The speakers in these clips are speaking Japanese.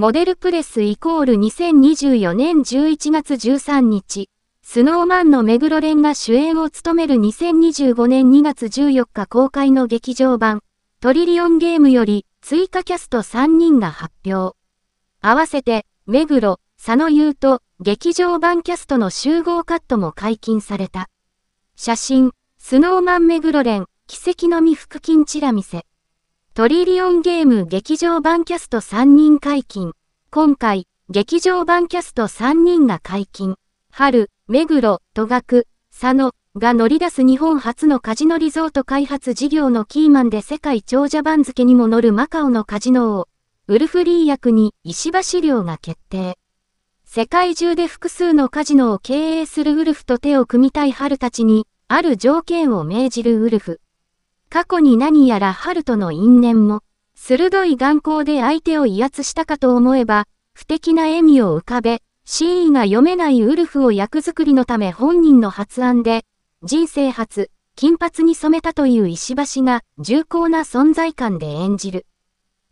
モデルプレスイコール2024年11月13日、スノーマンの目黒蓮が主演を務める2025年2月14日公開の劇場版、トリリオンゲームより追加キャスト3人が発表。合わせて、目黒、佐野優と劇場版キャストの集合カットも解禁された。写真、スノーマン目黒蓮、奇跡の未腹筋チラ見せ。トリリオンゲーム劇場版キャスト3人解禁。今回、劇場版キャスト3人が解禁。春、目黒、戸学、佐野が乗り出す日本初のカジノリゾート開発事業のキーマンで世界長者番付にも乗るマカオのカジノを、ウルフリー役に石橋亮が決定。世界中で複数のカジノを経営するウルフと手を組みたい春たちに、ある条件を命じるウルフ。過去に何やら春との因縁も、鋭い眼光で相手を威圧したかと思えば、不敵な笑みを浮かべ、真意が読めないウルフを役作りのため本人の発案で、人生初、金髪に染めたという石橋が重厚な存在感で演じる。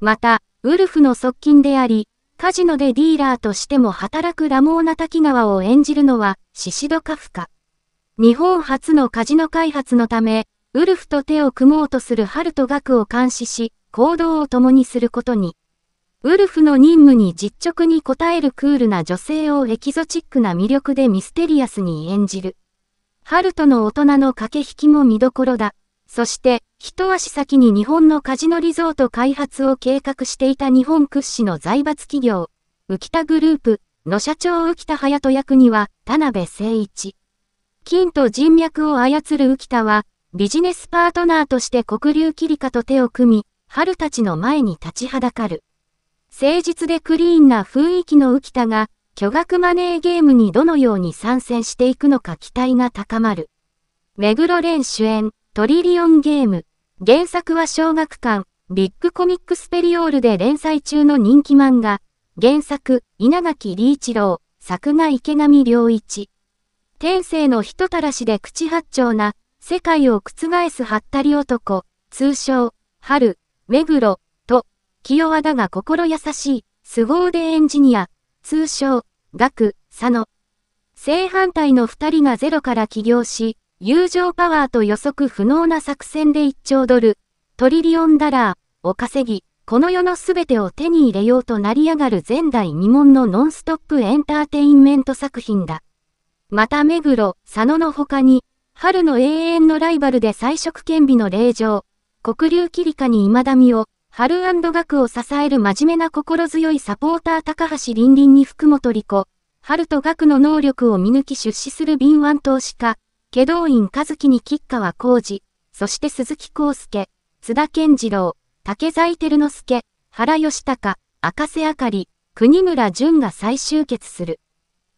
また、ウルフの側近であり、カジノでディーラーとしても働くラモーナ滝川を演じるのは、シシドカフカ。日本初のカジノ開発のため、ウルフと手を組もうとするハルトガクを監視し、行動を共にすることに。ウルフの任務に実直に応えるクールな女性をエキゾチックな魅力でミステリアスに演じる。ハルトの大人の駆け引きも見どころだ。そして、一足先に日本のカジノリゾート開発を計画していた日本屈指の財閥企業、浮田グループの社長浮田隼人役には田辺誠一。金と人脈を操る浮田は、ビジネスパートナーとして黒竜キリカと手を組み、春たちの前に立ちはだかる。誠実でクリーンな雰囲気の浮田が、巨額マネーゲームにどのように参戦していくのか期待が高まる。目黒蓮主演、トリリオンゲーム。原作は小学館、ビッグコミックスペリオールで連載中の人気漫画。原作、稲垣理一郎、作画池上良一。天性の人たらしで口八丁な、世界を覆すはったり男、通称、春、目黒、と清和だが心優しい、凄腕エンジニア、通称、学、佐野。正反対の二人がゼロから起業し、友情パワーと予測不能な作戦で一兆ドル、トリリオンダラーを稼ぎ、この世のすべてを手に入れようと成り上がる前代未聞のノンストップエンターテインメント作品だ。また目黒、佐野の他に、春の永遠のライバルで彩色兼備の霊場、黒竜キリカに今田美を、春学を支える真面目な心強いサポーター高橋凛々に福本理子、春と学の能力を見抜き出資する敏腕投資家、祁答院和樹に吉川浩二、そして鈴木康介、津田健次郎、竹財照之助、原義孝、赤瀬あかり、国村淳が再集結する。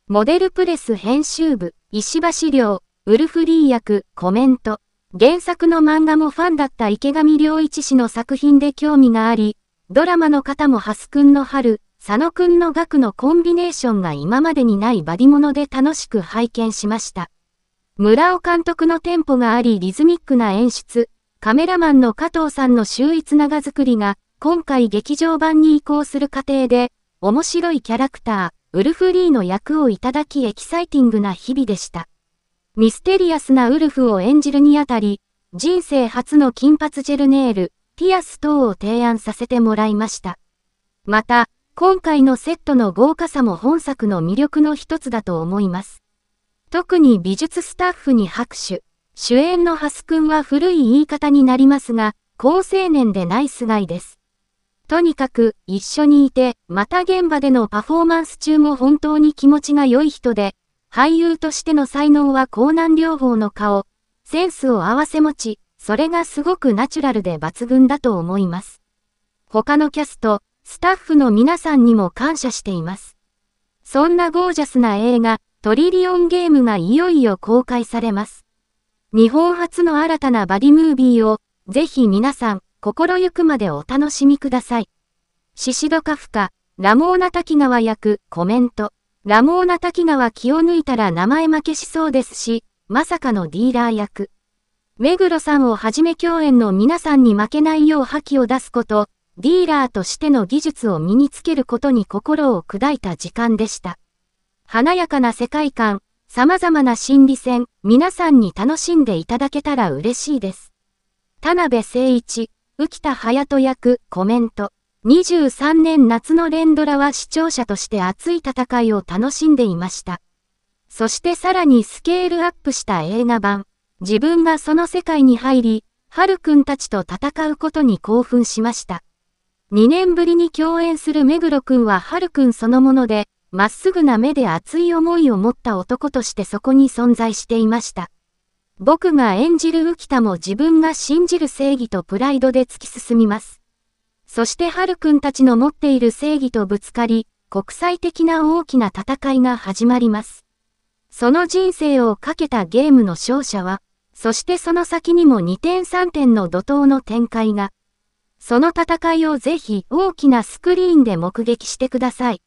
モデルプレス編集部、石橋亮、ウルフリー役、コメント。原作の漫画もファンだった池上良一氏の作品で興味があり、ドラマの方もハスくんの春、佐野くんの学のコンビネーションが今までにないバディモノで楽しく拝見しました。村尾監督のテンポがありリズミックな演出、カメラマンの加藤さんの秀逸な画作りが、今回劇場版に移行する過程で、面白いキャラクター、ウルフリーの役をいただきエキサイティングな日々でした。ミステリアスなウルフを演じるにあたり、人生初の金髪ジェルネイル、ピアス等を提案させてもらいました。また、今回のセットの豪華さも本作の魅力の一つだと思います。特に美術スタッフに拍手。主演のハスくんは古い言い方になりますが、高青年でナイスガイです。とにかく、一緒にいて、また現場でのパフォーマンス中も本当に気持ちが良い人で、俳優としての才能は高難療法の顔、センスを合わせ持ち、それがすごくナチュラルで抜群だと思います。他のキャスト、スタッフの皆さんにも感謝しています。そんなゴージャスな映画、トリリオンゲームがいよいよ公開されます。日本初の新たなバディムービーを、ぜひ皆さん、心ゆくまでお楽しみください。シシドカフカ、ラモーナ滝川役、コメント。ラモーナ滝川気を抜いたら名前負けしそうですし、まさかのディーラー役。目黒さんをはじめ共演の皆さんに負けないよう覇気を出すこと、ディーラーとしての技術を身につけることに心を砕いた時間でした。華やかな世界観、様々な心理戦、皆さんに楽しんでいただけたら嬉しいです。田辺誠一、浮田隼人役、コメント。23年夏の連ドラは視聴者として熱い戦いを楽しんでいました。そしてさらにスケールアップした映画版。自分がその世界に入り、ハルくんたちと戦うことに興奮しました。2年ぶりに共演する目黒くんはハルくんそのもので、まっすぐな目で熱い思いを持った男としてそこに存在していました。僕が演じる浮田も自分が信じる正義とプライドで突き進みます。そしてハルくんたちの持っている正義とぶつかり、国際的な大きな戦いが始まります。その人生をかけたゲームの勝者は、そしてその先にも2点3点の怒涛の展開が、その戦いをぜひ大きなスクリーンで目撃してください。